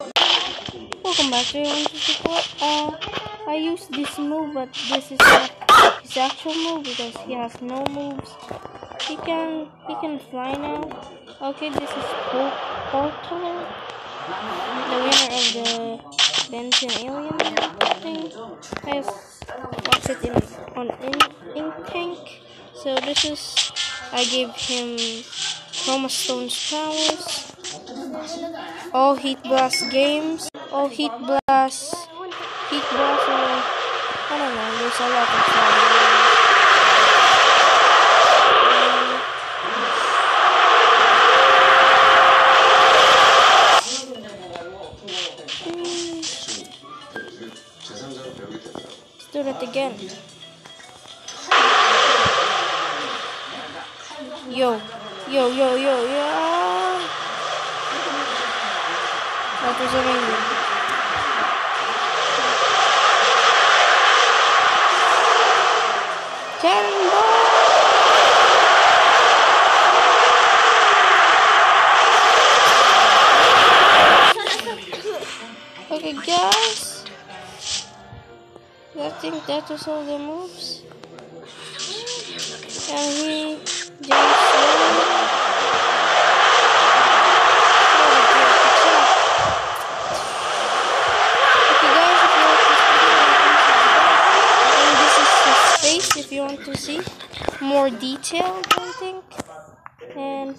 Welcome back to Support. Uh, I used this move, but this is not his actual move because he has no moves. He can he can fly now. Okay, this is Portal, the winner of the Ben 10 Alien thing. I watched it in on in, in Tank. So this is I gave him Chromastone's powers. All Heatblast games. All Heatblast. Heat Blast or uh, I don't know, there's a lot of stuff. Let's do that again. Yo, yo, yo, yo, yo. Was amazing. Cannonball! Okay, guys. I think that was all the moves. And he just Okay, guys, if you like this video, and this is his face if you want to see more detailed, I think. And.